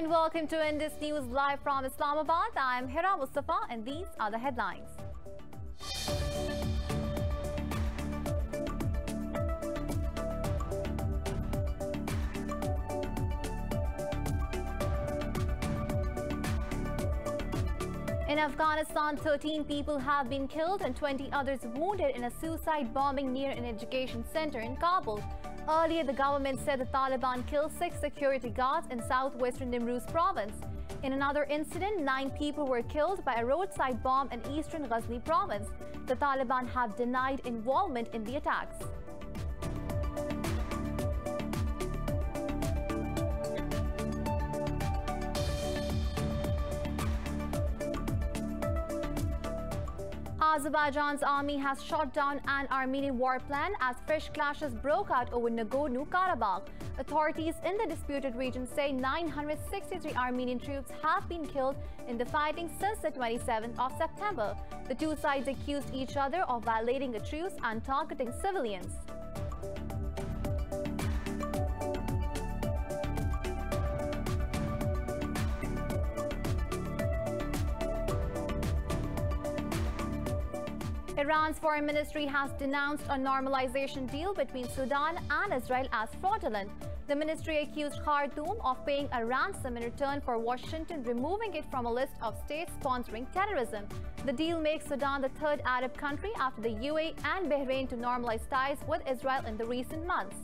and welcome to Indus News live from Islamabad. I'm Hira Mustafa and these are the headlines. In Afghanistan, 13 people have been killed and 20 others wounded in a suicide bombing near an education center in Kabul. Earlier, the government said the Taliban killed six security guards in southwestern Nimruz province. In another incident, nine people were killed by a roadside bomb in eastern Ghazni province. The Taliban have denied involvement in the attacks. Azerbaijan's army has shot down an Armenian war plan as fresh clashes broke out over Nagorno-Karabakh. Authorities in the disputed region say 963 Armenian troops have been killed in the fighting since the 27th of September. The two sides accused each other of violating a truce and targeting civilians. Iran's foreign ministry has denounced a normalization deal between Sudan and Israel as fraudulent. The ministry accused Khartoum of paying a ransom in return for Washington removing it from a list of states sponsoring terrorism. The deal makes Sudan the third Arab country after the UAE and Bahrain to normalize ties with Israel in the recent months.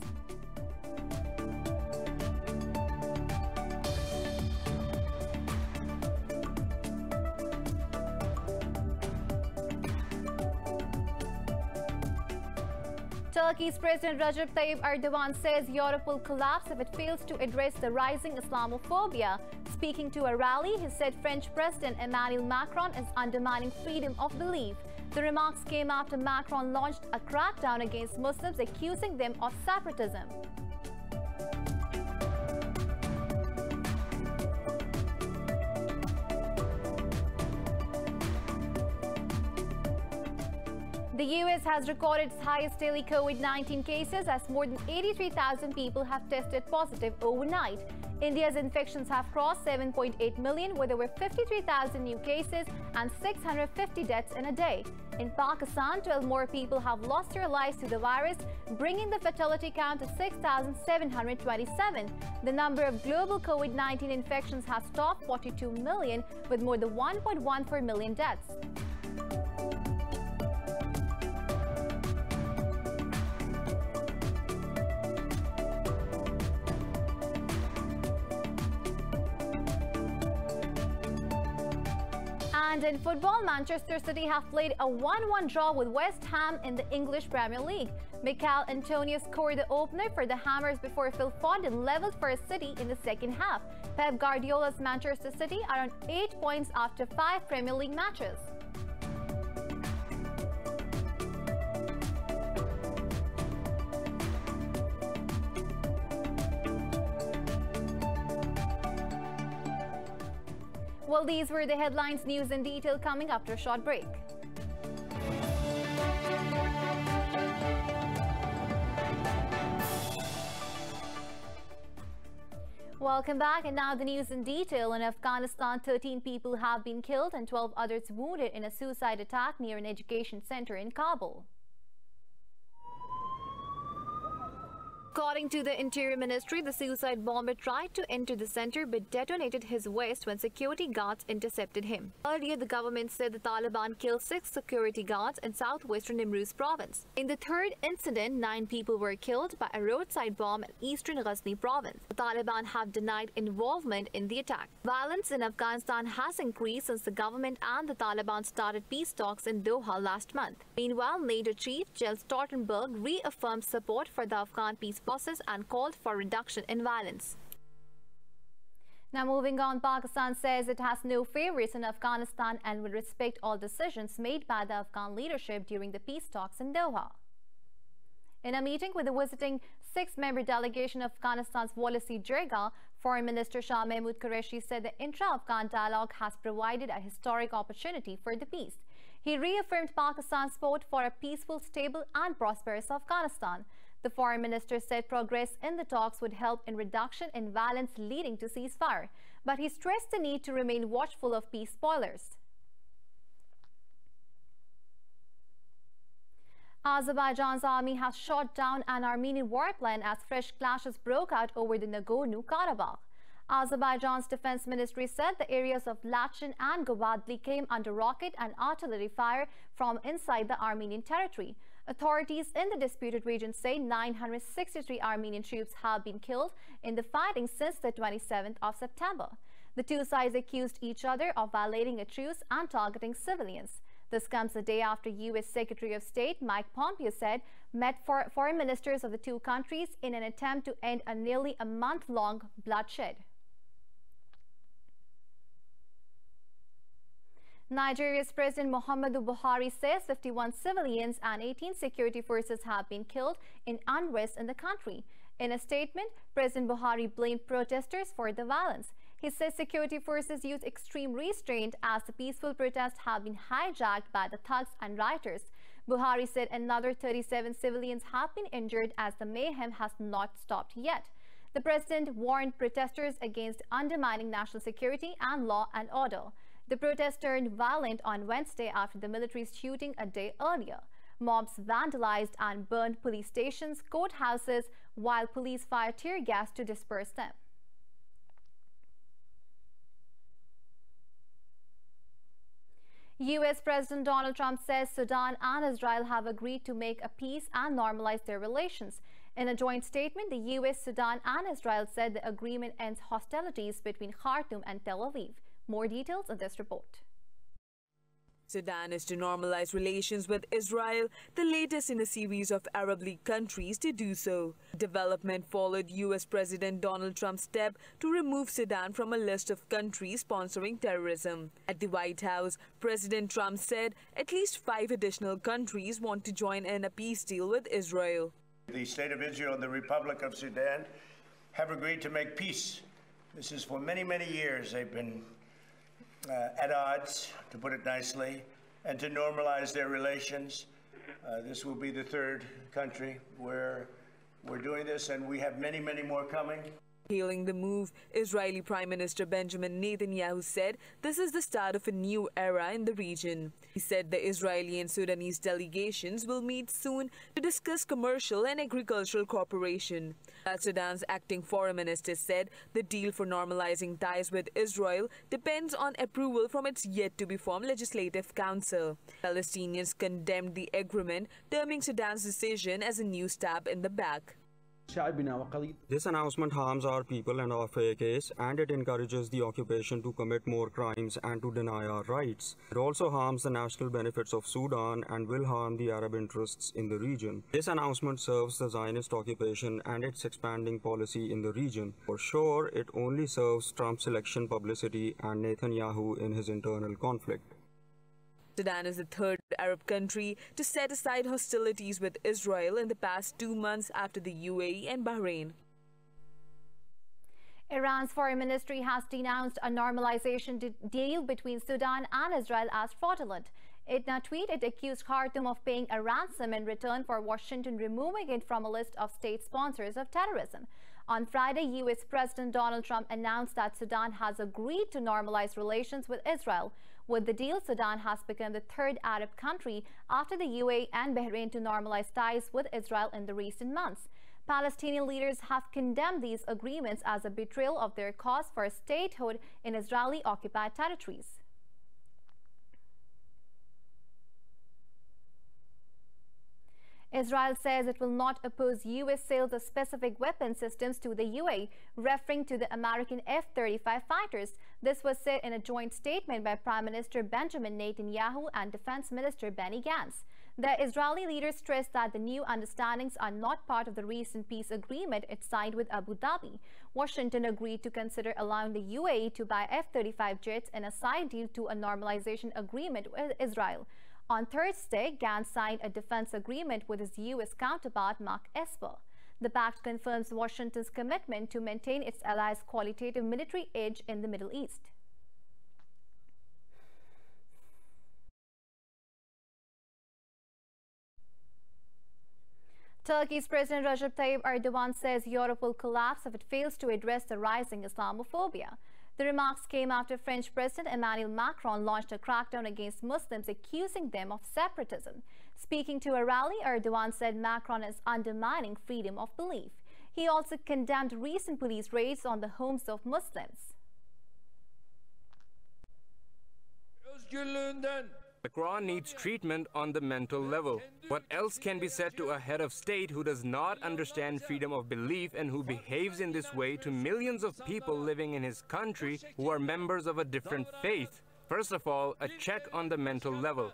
Turkey's President Recep Tayyip Erdogan says Europe will collapse if it fails to address the rising Islamophobia. Speaking to a rally, he said French President Emmanuel Macron is undermining freedom of belief. The remarks came after Macron launched a crackdown against Muslims, accusing them of separatism. The US has recorded its highest daily COVID-19 cases as more than 83,000 people have tested positive overnight. India's infections have crossed 7.8 million with over 53,000 new cases and 650 deaths in a day. In Pakistan, 12 more people have lost their lives to the virus, bringing the fatality count to 6,727. The number of global COVID-19 infections has topped 42 million with more than 1.14 million deaths. And in football, Manchester City have played a 1-1 draw with West Ham in the English Premier League. Michail Antonio scored the opener for the Hammers before Phil Foden levelled for City in the second half. Pep Guardiola's Manchester City are on 8 points after 5 Premier League matches. Well, these were the headlines, news in detail coming after a short break. Welcome back. And now the news in detail. In Afghanistan, 13 people have been killed and 12 others wounded in a suicide attack near an education center in Kabul. According to the Interior Ministry, the suicide bomber tried to enter the center but detonated his vest when security guards intercepted him. Earlier, the government said the Taliban killed six security guards in southwestern Nimruz province. In the third incident, nine people were killed by a roadside bomb in eastern Ghazni province. The Taliban have denied involvement in the attack. Violence in Afghanistan has increased since the government and the Taliban started peace talks in Doha last month. Meanwhile, NATO chief Jens Stoltenberg reaffirmed support for the Afghan peace process and called for reduction in violence. Now moving on, Pakistan says it has no favorites in Afghanistan and will respect all decisions made by the Afghan leadership during the peace talks in Doha. In a meeting with the visiting six-member delegation of Afghanistan's Wolesi Jirga, Foreign Minister Shah Mehmood Qureshi said the intra-Afghan dialogue has provided a historic opportunity for the peace. He reaffirmed Pakistan's support for a peaceful, stable and prosperous Afghanistan. The foreign minister said progress in the talks would help in reduction in violence leading to ceasefire. but he stressed the need to remain watchful of peace spoilers. Azerbaijan's army has shot down an Armenian warplane as fresh clashes broke out over the Nagorno-Karabakh. Azerbaijan's defense ministry said the areas of Lachin and Gubadli came under rocket and artillery fire from inside the Armenian territory. Authorities in the disputed region say 963 Armenian troops have been killed in the fighting since the 27th of September. The two sides accused each other of violating a truce and targeting civilians. This comes a day after U.S. Secretary of State Mike Pompeo said met for foreign ministers of the two countries in an attempt to end a nearly a month-long bloodshed. Nigeria's President Muhammadu Buhari says 51 civilians and 18 security forces have been killed in unrest in the country. In a statement, President Buhari blamed protesters for the violence. He says security forces use extreme restraint as the peaceful protests have been hijacked by the thugs and rioters. Buhari said another 37 civilians have been injured as the mayhem has not stopped yet. The president warned protesters against undermining national security and law and order. The protests turned violent on Wednesday after the military's shooting a day earlier. Mobs vandalized and burned police stations, courthouses, while police fired tear gas to disperse them. U.S. President Donald Trump says Sudan and Israel have agreed to make a peace and normalize their relations. In a joint statement, the U.S., Sudan and Israel said the agreement ends hostilities between Khartoum and Tel Aviv. More details in this report. Sudan is to normalize relations with Israel, the latest in a series of Arab League countries to do so. Development followed U.S. President Donald Trump's step to remove Sudan from a list of countries sponsoring terrorism. At the White House, President Trump said at least five additional countries want to join in a peace deal with Israel. The State of Israel and the Republic of Sudan have agreed to make peace. This is for many, many years they've been uh, at odds, to put it nicely, and to normalize their relations. Uh, this will be the third country where we're doing this, and we have many, many more coming. Hailing the move, Israeli Prime Minister Benjamin Netanyahu said this is the start of a new era in the region. He said the Israeli and Sudanese delegations will meet soon to discuss commercial and agricultural cooperation. Sudan's acting foreign minister said the deal for normalizing ties with Israel depends on approval from its yet-to-be-formed Legislative Council. Palestinians condemned the agreement, terming Sudan's decision as a new stab in the back. This announcement harms our people and our fair case, and it encourages the occupation to commit more crimes and to deny our rights. It also harms the national benefits of Sudan and will harm the Arab interests in the region. This announcement serves the Zionist occupation and its expanding policy in the region. For sure, it only serves Trump's election publicity and Netanyahu in his internal conflict. Sudan is the third Arab country to set aside hostilities with Israel in the past two months after the UAE and Bahrain. Iran's foreign ministry has denounced a normalization deal between Sudan and Israel as fraudulent. In a tweet, it accused Khartoum of paying a ransom in return for Washington removing it from a list of state sponsors of terrorism. On Friday, U.S. President Donald Trump announced that Sudan has agreed to normalize relations with Israel. With the deal, Sudan has become the third Arab country after the UAE and Bahrain to normalize ties with Israel in the recent months. Palestinian leaders have condemned these agreements as a betrayal of their cause for statehood in Israeli-occupied territories. Israel says it will not oppose U.S. sales of specific weapon systems to the UAE, referring to the American F-35 fighters. This was said in a joint statement by Prime Minister Benjamin Netanyahu and Defense Minister Benny Gantz. The Israeli leader stressed that the new understandings are not part of the recent peace agreement it signed with Abu Dhabi. Washington agreed to consider allowing the UAE to buy F-35 jets in a side deal to a normalization agreement with Israel. On Thursday, Gantz signed a defense agreement with his U.S. counterpart, Mark Esper. The pact confirms Washington's commitment to maintain its allies' qualitative military edge in the Middle East. Turkey's President Recep Tayyip Erdogan says Europe will collapse if it fails to address the rising Islamophobia. The remarks came after French President Emmanuel Macron launched a crackdown against Muslims, accusing them of separatism. Speaking to a rally, Erdogan said Macron is undermining freedom of belief. He also condemned recent police raids on the homes of Muslims. Macron needs treatment on the mental level. What else can be said to a head of state who does not understand freedom of belief and who behaves in this way to millions of people living in his country who are members of a different faith? First of all, a check on the mental level.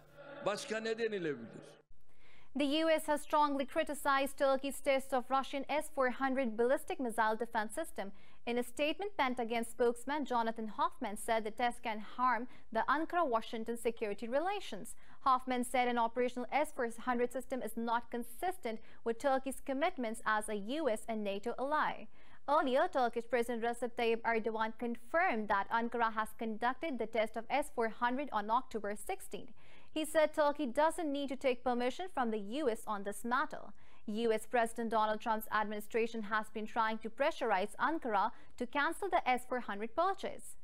The U.S. has strongly criticized Turkey's test of Russian S-400 ballistic missile defense system. In a statement, Pentagon spokesman Jonathan Hoffman said the test can harm the Ankara-Washington security relations. Hoffman said an operational S-400 system is not consistent with Turkey's commitments as a U.S. and NATO ally. Earlier, Turkish President Recep Tayyip Erdogan confirmed that Ankara has conducted the test of S-400 on October 16. He said Turkey doesn't need to take permission from the U.S. on this matter. U.S. President Donald Trump's administration has been trying to pressurize Ankara to cancel the S-400 purchase.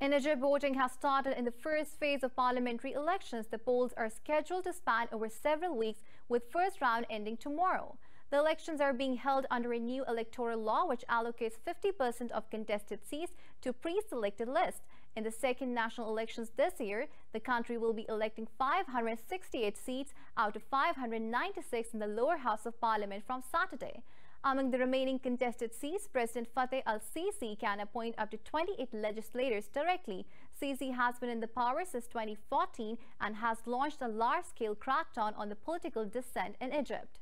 Egypt, voting has started in the first phase of parliamentary elections. The polls are scheduled to span over several weeks, with first round ending tomorrow. The elections are being held under a new electoral law which allocates 50% of contested seats to pre-selected lists. In the second national elections this year, the country will be electing 568 seats out of 596 in the lower house of parliament from Saturday. Among the remaining contested seats, President Fattah al-Sisi can appoint up to 28 legislators directly. Sisi has been in the power since 2014 and has launched a large-scale crackdown on the political dissent in Egypt.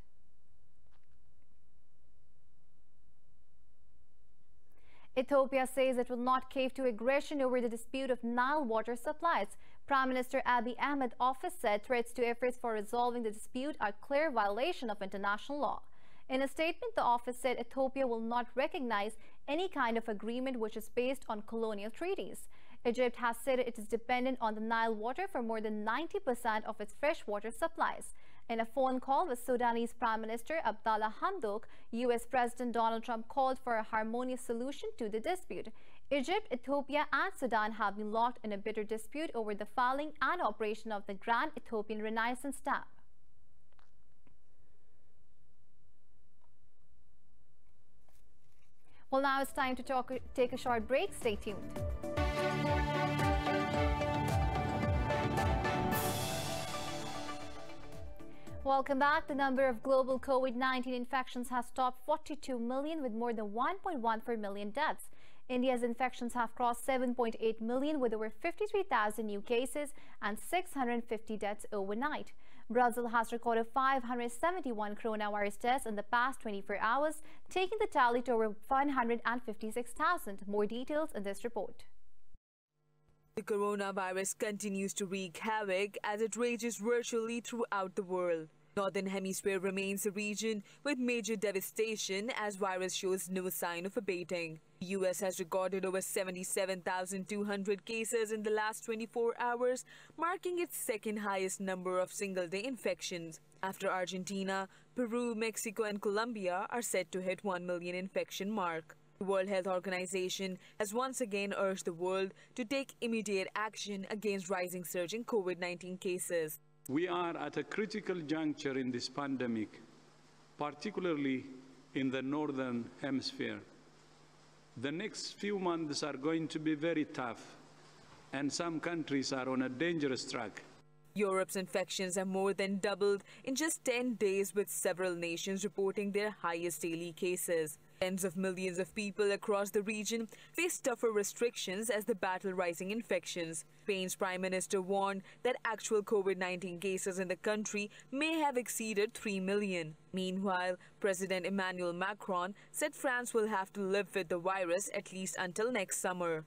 Ethiopia says it will not cave to aggression over the dispute of Nile water supplies. Prime Minister Abiy Ahmed office said threats to efforts for resolving the dispute are clear violation of international law. In a statement, the office said Ethiopia will not recognize any kind of agreement which is based on colonial treaties. Egypt has said it is dependent on the Nile water for more than 90% of its freshwater supplies. In a phone call with Sudanese Prime Minister Abdallah Hamdok, U.S. President Donald Trump called for a harmonious solution to the dispute. Egypt, Ethiopia and Sudan have been locked in a bitter dispute over the filing and operation of the Grand Ethiopian Renaissance Dam. Well, now it's time to talk, take a short break. Stay tuned. Welcome back. The number of global COVID-19 infections has topped 42 million with more than 1.14 million deaths. India's infections have crossed 7.8 million with over 53,000 new cases and 650 deaths overnight. Brazil has recorded 571 coronavirus deaths in the past 24 hours, taking the tally to over 156,000. More details in this report. The coronavirus continues to wreak havoc as it rages virtually throughout the world. Northern Hemisphere remains a region with major devastation as virus shows no sign of abating. The US has recorded over 77,200 cases in the last 24 hours, marking its second highest number of single-day infections. After Argentina, Peru, Mexico and Colombia are set to hit 1 million infection mark. The World Health Organization has once again urged the world to take immediate action against rising surge in COVID-19 cases. We are at a critical juncture in this pandemic, particularly in the Northern Hemisphere. The next few months are going to be very tough, and some countries are on a dangerous track. Europe's infections have more than doubled in just 10 days, with several nations reporting their highest daily cases. Tens of millions of people across the region face tougher restrictions as they battle rising infections. Spain's prime minister warned that actual COVID-19 cases in the country may have exceeded 3 million. Meanwhile, President Emmanuel Macron said France will have to live with the virus at least until next summer.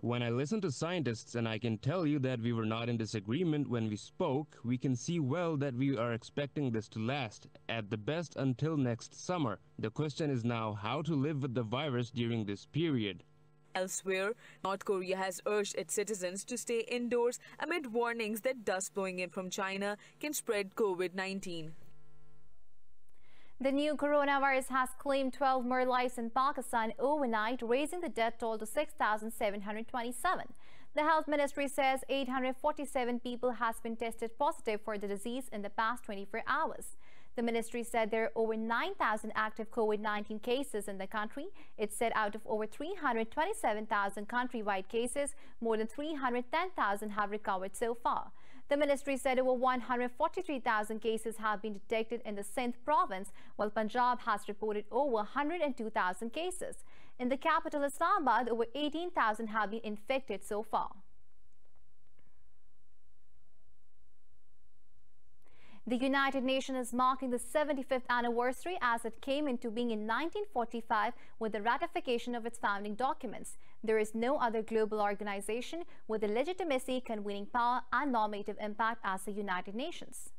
When I listen to scientists and I can tell you that we were not in disagreement when we spoke, we can see well that we are expecting this to last, at the best until next summer. The question is now how to live with the virus during this period. Elsewhere, North Korea has urged its citizens to stay indoors amid warnings that dust blowing in from China can spread COVID-19. The new coronavirus has claimed 12 more lives in Pakistan overnight, raising the death toll to 6,727. The health ministry says 847 people has been tested positive for the disease in the past 24 hours. The ministry said there are over 9,000 active COVID-19 cases in the country. It said out of over 327,000 countrywide cases, more than 310,000 have recovered so far. The ministry said over 143,000 cases have been detected in the Sindh province, while Punjab has reported over 102,000 cases. In the capital Islamabad, over 18,000 have been infected so far. The United Nations is marking the 75th anniversary as it came into being in 1945 with the ratification of its founding documents. There is no other global organization with the legitimacy, convening power and normative impact as the United Nations.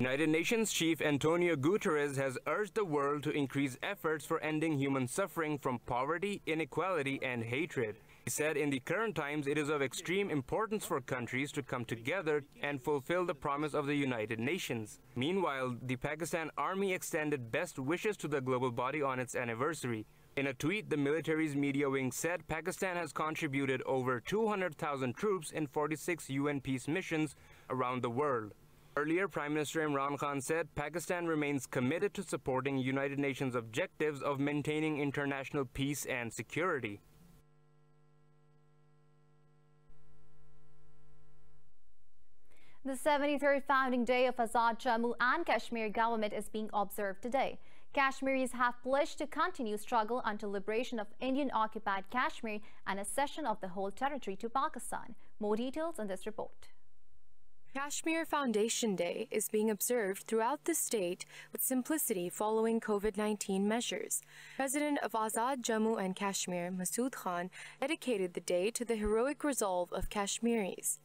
United Nations Chief Antonio Guterres has urged the world to increase efforts for ending human suffering from poverty, inequality, and hatred. He said in the current times it is of extreme importance for countries to come together and fulfill the promise of the United Nations. Meanwhile, the Pakistan Army extended best wishes to the global body on its anniversary. In a tweet, the military's media wing said Pakistan has contributed over 200,000 troops in 46 UN peace missions around the world. Earlier, Prime Minister Imran Khan said Pakistan remains committed to supporting United Nations objectives of maintaining international peace and security. The 73rd founding day of Azad Jammu and Kashmir government is being observed today. Kashmiris have pledged to continue struggle until liberation of Indian-occupied Kashmir and accession of the whole territory to Pakistan. More details in this report. Kashmir Foundation Day is being observed throughout the state with simplicity following COVID-19 measures. President of Azad Jammu and Kashmir, Masood Khan, dedicated the day to the heroic resolve of Kashmiris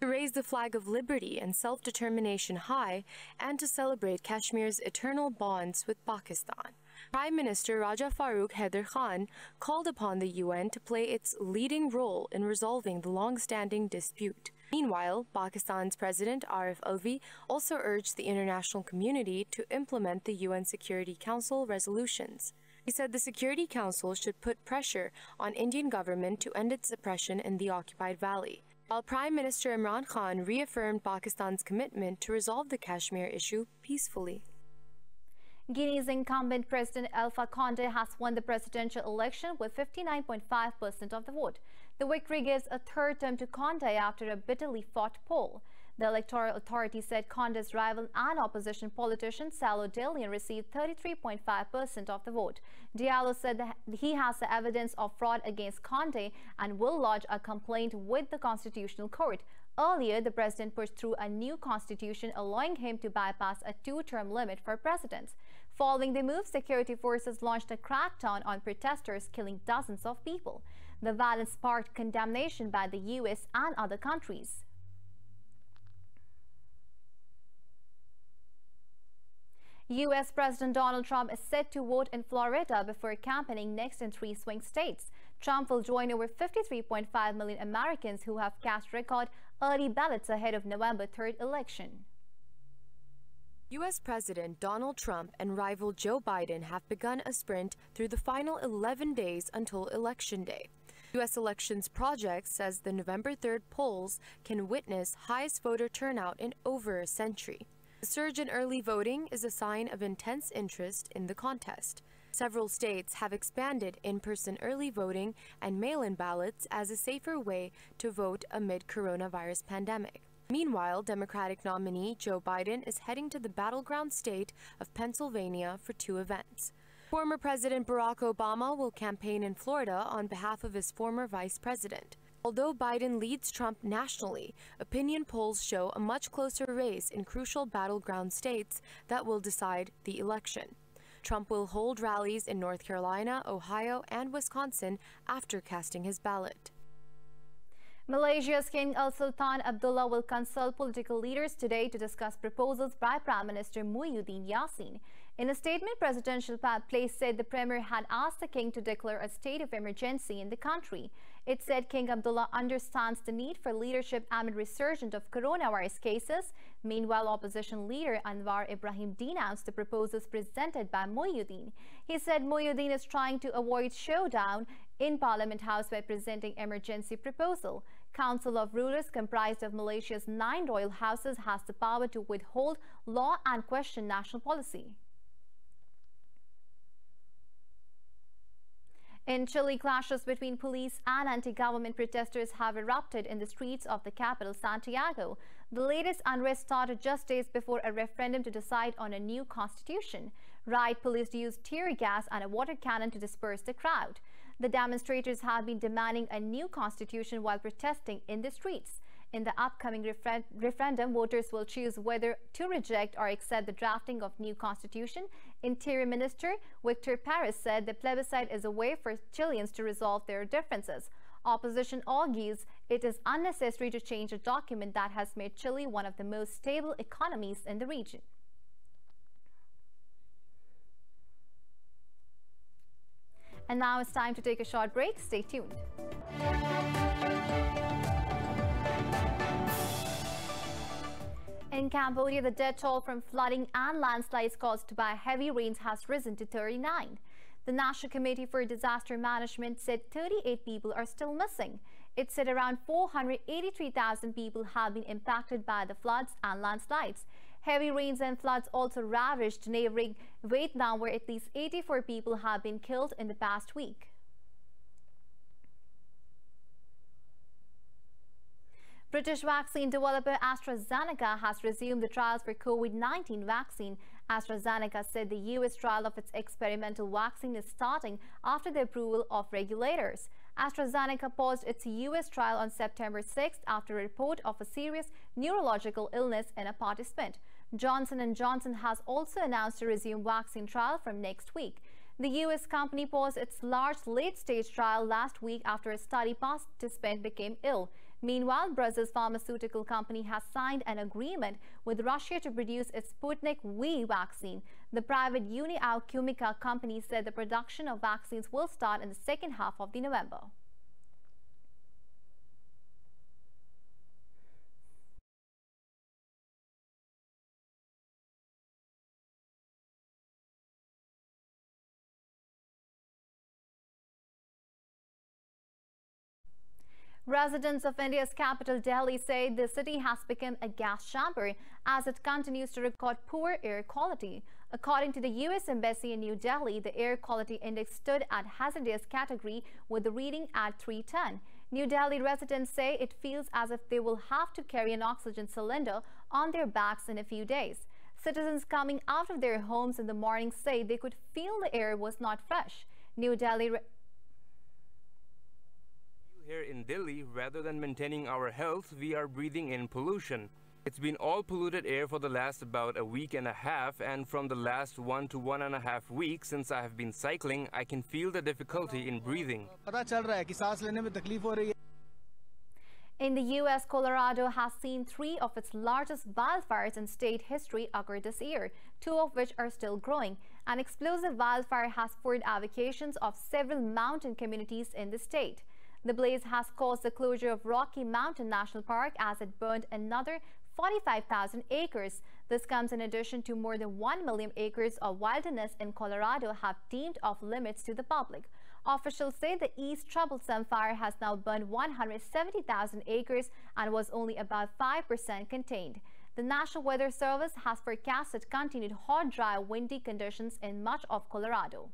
to raise the flag of liberty and self-determination high, and to celebrate Kashmir's eternal bonds with Pakistan. Prime Minister Raja Farooq Haider Khan called upon the UN to play its leading role in resolving the long-standing dispute. Meanwhile, Pakistan's President Arif Alvi also urged the international community to implement the UN Security Council resolutions. He said the Security Council should put pressure on Indian government to end its suppression in the occupied valley while Prime Minister Imran Khan reaffirmed Pakistan's commitment to resolve the Kashmir issue peacefully. Guinea's incumbent President Alpha Conde has won the presidential election with 59.5% of the vote. The victory gives a third term to Conde after a bitterly fought poll. The Electoral Authority said Conde's rival and opposition politician Cellou Dalein received 33.5% of the vote. Diallo said that he has the evidence of fraud against Conde and will lodge a complaint with the Constitutional Court. Earlier, the president pushed through a new constitution allowing him to bypass a two-term limit for presidents. Following the move, security forces launched a crackdown on protesters, killing dozens of people. The violence sparked condemnation by the U.S. and other countries. U.S. President Donald Trump is set to vote in Florida before campaigning next in three swing states. Trump will join over 53.5 million Americans who have cast record early ballots ahead of November 3rd election. U.S. President Donald Trump and rival Joe Biden have begun a sprint through the final 11 days until Election Day. U.S. Elections Project says the November 3rd polls can witness highest voter turnout in over a century. The surge in early voting is a sign of intense interest in the contest. Several states have expanded in-person early voting and mail-in ballots as a safer way to vote amid coronavirus pandemic. Meanwhile, Democratic nominee Joe Biden is heading to the battleground state of Pennsylvania for two events. Former President Barack Obama will campaign in Florida on behalf of his former vice president. Although Biden leads Trump nationally, opinion polls show a much closer race in crucial battleground states that will decide the election. Trump will hold rallies in North Carolina, Ohio, and Wisconsin after casting his ballot. Malaysia's King Al Sultan Abdullah will consult political leaders today to discuss proposals by Prime Minister Muhyiddin Yassin. In a statement, Presidential Place said the Premier had asked the King to declare a state of emergency in the country. It said King Abdullah understands the need for leadership amid resurgence of coronavirus cases. Meanwhile, opposition leader Anwar Ibrahim denounced the proposals presented by Muhyiddin. He said Muhyiddin is trying to avoid showdown in Parliament House by presenting emergency proposal. Council of Rulers comprised of Malaysia's nine royal houses has the power to withhold law and question national policy. In Chile, clashes between police and anti-government protesters have erupted in the streets of the capital, Santiago. The latest unrest started just days before a referendum to decide on a new constitution. Riot police used tear gas and a water cannon to disperse the crowd. The demonstrators have been demanding a new constitution while protesting in the streets. In the upcoming refer referendum, voters will choose whether to reject or accept the drafting of new constitution. Interior Minister Victor Pérez said the plebiscite is a way for Chileans to resolve their differences. Opposition argues it is unnecessary to change a document that has made Chile one of the most stable economies in the region. And now it's time to take a short break. Stay tuned. In Cambodia, the death toll from flooding and landslides caused by heavy rains has risen to 39. The National Committee for Disaster Management said 38 people are still missing. It said around 483,000 people have been impacted by the floods and landslides. Heavy rains and floods also ravaged neighboring Vietnam, where at least 84 people have been killed in the past week. British vaccine developer AstraZeneca has resumed the trials for COVID-19 vaccine. AstraZeneca said the U.S. trial of its experimental vaccine is starting after the approval of regulators. AstraZeneca paused its U.S. trial on September 6 after a report of a serious neurological illness in a participant. Johnson & Johnson has also announced to resume vaccine trial from next week. The U.S. company paused its large late-stage trial last week after a study participant became ill. Meanwhile, Brazil's pharmaceutical company has signed an agreement with Russia to produce its Sputnik V vaccine. The private União Química company said the production of vaccines will start in the second half of the November. Residents of India's capital Delhi say the city has become a gas chamber as it continues to record poor air quality. According to the U.S. Embassy in New Delhi, the air quality index stood at hazardous category with the reading at 310. New Delhi residents say it feels as if they will have to carry an oxygen cylinder on their backs in a few days. Citizens coming out of their homes in the morning say they could feel the air was not fresh. New Delhi here in Delhi, rather than maintaining our health, we are breathing in pollution. It's been all polluted air for the last about a week and a half, and from the last one to one and a half weeks since I have been cycling, I can feel the difficulty in breathing. In the U.S., Colorado has seen three of its largest wildfires in state history occur this year, two of which are still growing. An explosive wildfire has forced evacuations of several mountain communities in the state. The blaze has caused the closure of Rocky Mountain National Park as it burned another 45,000 acres. This comes in addition to more than 1 million acres of wilderness in Colorado have deemed off limits to the public. Officials say the East Troublesome Fire has now burned 170,000 acres and was only about 5% contained. The National Weather Service has forecasted continued hot, dry, windy conditions in much of Colorado.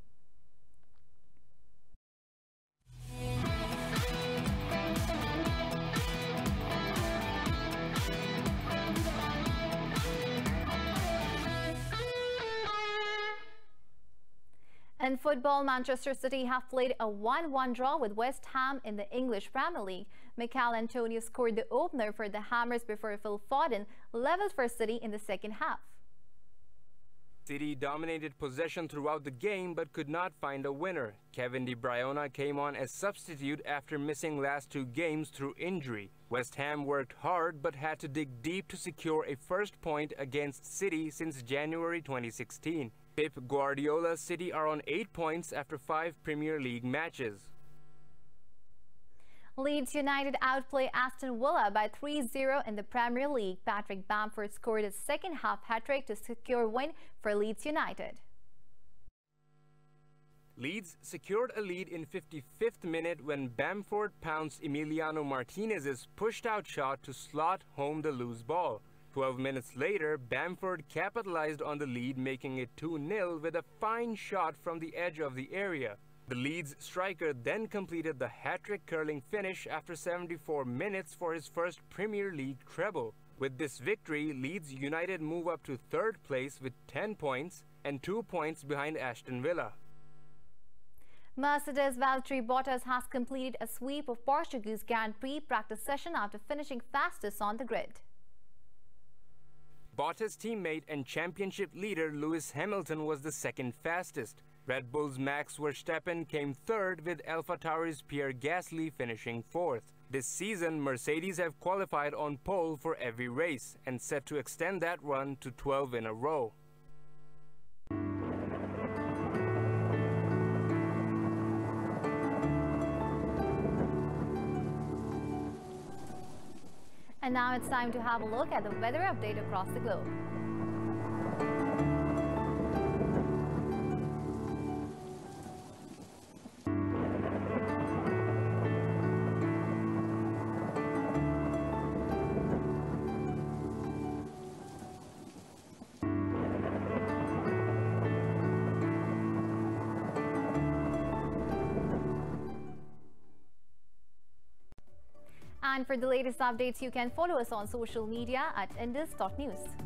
In football, Manchester City have played a 1-1 draw with West Ham in the English Premier League. Michail Antonio scored the opener for the Hammers before Phil Foden leveled for City in the second half. City dominated possession throughout the game but could not find a winner. Kevin De Bruyne came on as substitute after missing last two games through injury. West Ham worked hard but had to dig deep to secure a first point against City since January 2016. Pep Guardiola's City are on 8 points after 5 Premier League matches. Leeds United outplay Aston Villa by 3-0 in the Premier League. Patrick Bamford scored a second half hat-trick to secure win for Leeds United. Leeds secured a lead in 55th minute when Bamford pounced Emiliano Martinez's pushed-out shot to slot home the loose ball. 12 minutes later, Bamford capitalized on the lead, making it 2-0 with a fine shot from the edge of the area. The Leeds striker then completed the hat-trick curling finish after 74 minutes for his first Premier League treble. With this victory, Leeds United move up to third place with 10 points and 2 points behind Aston Villa. Mercedes Valtteri Bottas has completed a sweep of Portuguese Grand Prix practice session after finishing fastest on the grid. Bottas' teammate and championship leader Lewis Hamilton was the second fastest. Red Bull's Max Verstappen came third with AlphaTauri's Pierre Gasly finishing fourth. This season, Mercedes have qualified on pole for every race and set to extend that run to 12 in a row. And now it's time to have a look at the weather update across the globe. For the latest updates, you can follow us on social media at indus.news.